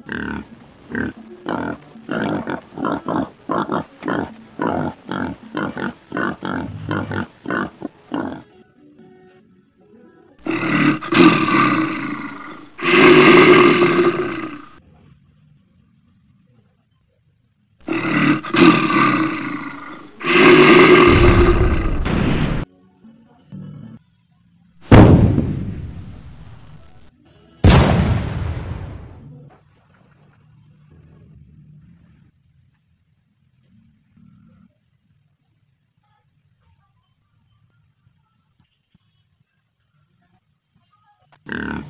Mm. Here.